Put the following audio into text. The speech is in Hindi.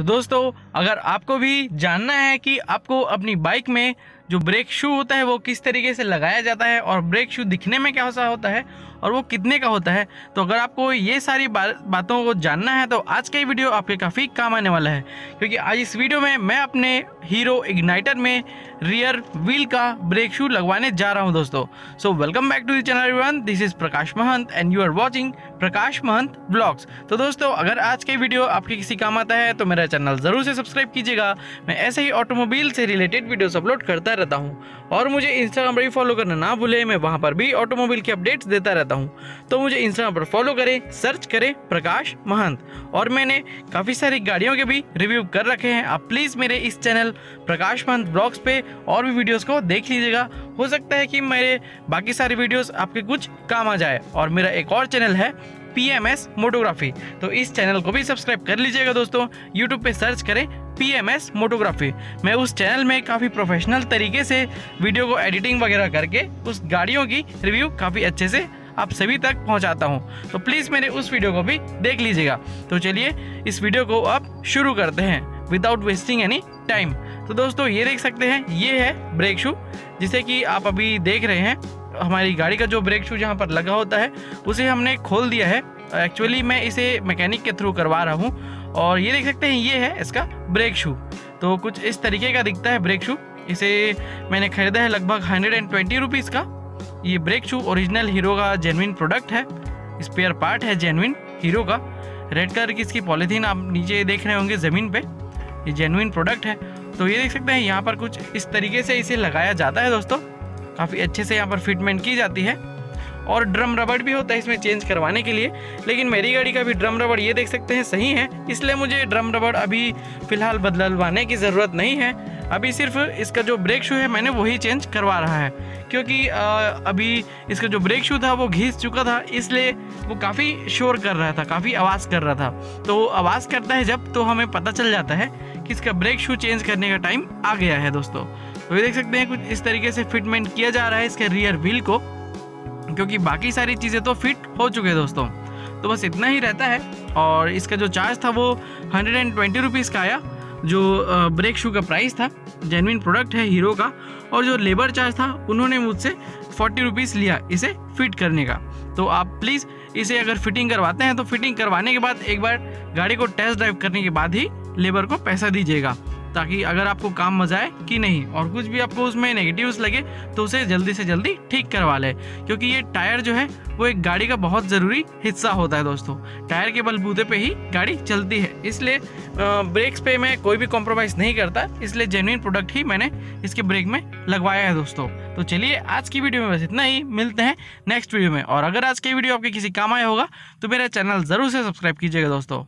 तो दोस्तों अगर आपको भी जानना है कि आपको अपनी बाइक में जो ब्रेक शू होता है वो किस तरीके से लगाया जाता है और ब्रेक शू दिखने में क्या सा होता है और वो कितने का होता है। तो अगर आपको ये सारी बा, बातों को जानना है तो आज का ये वीडियो आपके काफ़ी काम आने वाला है। क्योंकि आज इस वीडियो में मैं अपने हीरो इग्नाइटर में रियर व्हील का ब्रेक शू लगवाने जा रहा हूँ दोस्तों। So welcome back to the channel this is Prakash Mahant and you are watching Prakash Mahant blogs तो दोस्तों अगर आज के वीडियो आपके किसी काम आता है तो मेरा चैनल ज़रूर से सब्सक्राइब कीजिएगा। मैं ऐसे ही ऑटोमोबाइल से रिलेटेड वीडियोस अपलोड करता रहता हूँ। और मुझे इंस्टाग्राम पर भी फॉलो करना ना भूले, मैं वहाँ पर भी ऑटोमोबाइल के अपडेट्स देता रहता हूँ। तो मुझे इंस्टाग्राम पर फॉलो करें सर्च करें प्रकाश महंत। और मैंने काफ़ी सारी गाड़ियों के भी रिव्यू कर रखे हैं। आप प्लीज़ मेरे इस चैनल प्रकाश महंत ब्लॉग्स पे और भी वीडियोस को देख लीजिएगा। हो सकता है कि मेरे बाकी सारे वीडियोस आपके कुछ काम आ जाए। और मेरा एक और चैनल है पी एम एस मोटोग्राफी। तो इस चैनल को भी सब्सक्राइब कर लीजिएगा दोस्तों। यूट्यूब पे सर्च करें पी एम एस मोटोग्राफी। मैं उस चैनल में काफ़ी प्रोफेशनल तरीके से वीडियो को एडिटिंग वगैरह करके उस गाड़ियों की रिव्यू काफ़ी अच्छे से आप सभी तक पहुंचाता हूँ। तो प्लीज़ मेरे उस वीडियो को भी देख लीजिएगा। तो चलिए, इस वीडियो को अब शुरू करते हैं विदाउट वेस्टिंग एनी टाइम तो दोस्तों, ये देख सकते हैं, ये है ब्रेक शू जिसे कि आप अभी देख रहे हैं। हमारी गाड़ी का जो ब्रेक शू जहाँ पर लगा होता है, उसे हमने खोल दिया है। एक्चुअली मैं इसे मैकेनिक के थ्रू करवा रहा हूँ और ये देख सकते हैं, ये है इसका ब्रेक शू तो कुछ इस तरीके का दिखता है ब्रेक शू इसे मैंने ख़रीदा है लगभग हंड्रेड एंड ट्वेंटी रुपीज़ का। ये ब्रेक शू ओरिजिनल हीरो का जेनविन प्रोडक्ट है। स्पेयर पार्ट है जेनविन हीरो का। रेड कलर की इसकी पॉलीथीन आप नीचे देख रहे होंगे ज़मीन पे। ये जेनविन प्रोडक्ट है। तो ये देख सकते हैं, यहाँ पर कुछ इस तरीके से इसे लगाया जाता है दोस्तों। काफ़ी अच्छे से यहाँ पर फिटमेंट की जाती है। और ड्रम रबड़ भी होता है इसमें चेंज करवाने के लिए। लेकिन मेरी गाड़ी का भी ड्रम रबड़ ये देख सकते हैं, सही है। इसलिए मुझे ड्रम रबड़ अभी फ़िलहाल बदलवाने की ज़रूरत नहीं है। अभी सिर्फ़ इसका जो ब्रेक शू है, मैंने वही चेंज करवा रहा है। क्योंकि अभी इसका जो ब्रेक शू था, वो घिस चुका था, इसलिए वो काफ़ी शोर कर रहा था, काफ़ी आवाज़ कर रहा था। तो आवाज़ करता है जब तो हमें पता चल जाता है कि इसका ब्रेक शू चेंज करने का टाइम आ गया है, दोस्तों। तो देख सकते हैं कुछ इस तरीके से फिटमेंट किया जा रहा है इसके रियर व्हील को, क्योंकि बाकी सारी चीज़ें तो फिट हो चुके हैं दोस्तों। तो बस इतना ही रहता है, और इसका जो चार्ज था वो हंड्रेड एंड ट्वेंटी रुपीज़ का आया, जो ब्रेक शू का प्राइस था जेनविन प्रोडक्ट है हीरो का, और जो लेबर चार्ज था, उन्होंने मुझसे फोर्टी रुपीज़ लिया इसे फिट करने का। तो आप प्लीज़ इसे अगर फिटिंग करवाते हैं तो फिटिंग करवाने के बाद एक बार गाड़ी को टेस्ट ड्राइव करने के बाद ही लेबर को पैसा दीजिएगा। ताकि अगर आपको काम मज़ा आए कि नहीं, और कुछ भी आपको उसमें नेगेटिव्स लगे तो उसे जल्दी से जल्दी ठीक करवा लें। क्योंकि ये टायर जो है, वो एक गाड़ी का बहुत ज़रूरी हिस्सा होता है दोस्तों। टायर के बलबूते पे ही गाड़ी चलती है। इसलिए ब्रेक्स पे मैं कोई भी कॉम्प्रोमाइज़ नहीं करता। इसलिए जेन्यन प्रोडक्ट ही मैंने इसके ब्रेक में लगवाया है दोस्तों। तो चलिए, आज की वीडियो में बस इतना ही। मिलते हैं नेक्स्ट वीडियो में। और अगर आज की वीडियो आपके किसी काम आया होगा तो मेरा चैनल ज़रूर से सब्सक्राइब कीजिएगा दोस्तों।